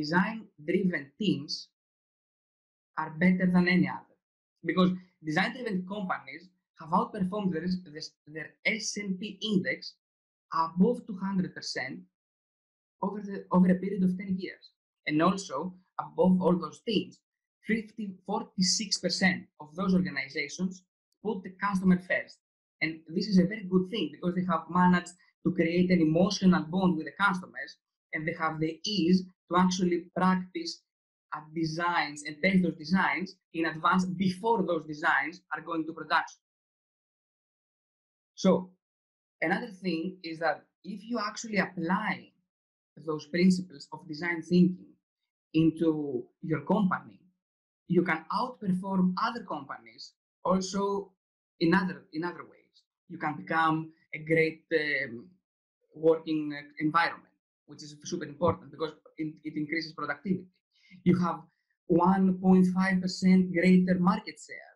design-driven teams are better than any other because design-driven companies have outperformed their, their S&P index above 200% over, the, over a period of 10 years. And also, above all those things, 50, 46% of those organizations put the customer first. And this is a very good thing because they have managed to create an emotional bond with the customers and they have the ease to actually practice at designs and test those designs in advance before those designs are going to production. So another thing is that if you actually apply those principles of design thinking into your company, you can outperform other companies also in other in other ways. You can become a great um, working environment, which is super important because it, it increases productivity. You have 1.5% greater market share.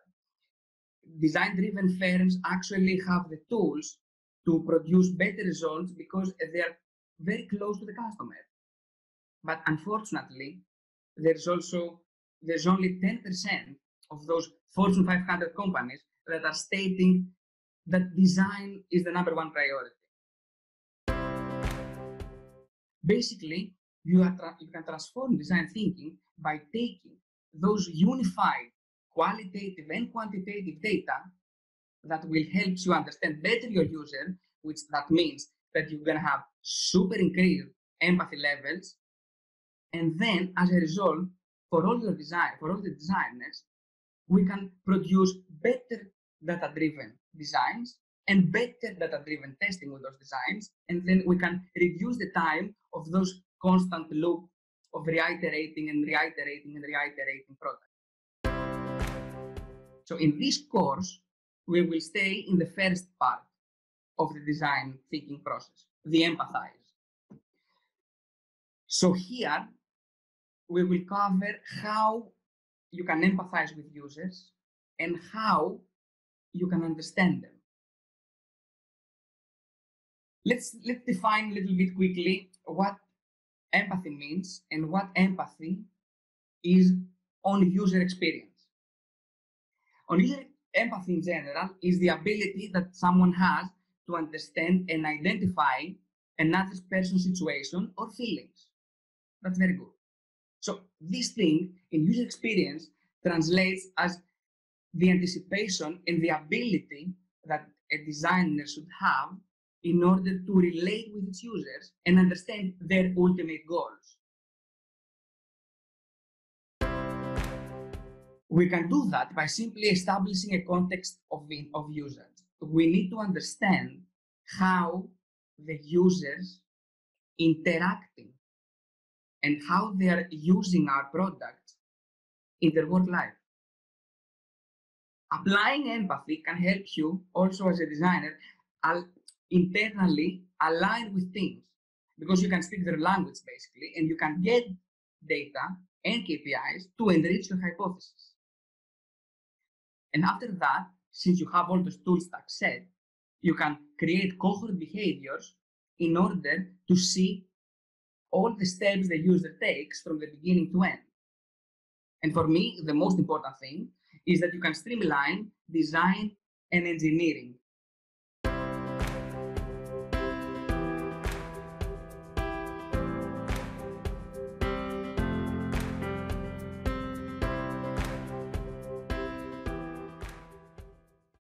Design-driven firms actually have the tools to produce better results because they are very close to the customer. But unfortunately, there's also there's only 10% of those Fortune 500 companies that are stating that design is the number one priority. Basically, you, you can transform design thinking by taking those unified qualitative and quantitative data that will help you understand better your user, which that means that you're going to have super increased empathy levels. And then as a result, for all your design, for all the designers, we can produce better data-driven designs and better data-driven testing with those designs. And then we can reduce the time of those constant loop of reiterating and reiterating and reiterating product. So in this course, we will stay in the first part of the design thinking process, the empathize. So here, we will cover how you can empathize with users and how you can understand them. Let's, let's define a little bit quickly what empathy means and what empathy is on user experience. On user empathy in general is the ability that someone has to understand and identify another person's situation or feelings. That's very good. So this thing in user experience translates as the anticipation and the ability that a designer should have in order to relate with its users and understand their ultimate goals. We can do that by simply establishing a context of, of users. We need to understand how the users interacting and how they are using our product in their work life. Applying empathy can help you also as a designer internally aligned with teams because you can speak their language basically and you can get data and KPIs to enrich your hypothesis. And after that, since you have all the tool stack set, you can create cohort behaviors in order to see all the steps the user takes from the beginning to end. And for me, the most important thing is that you can streamline design and engineering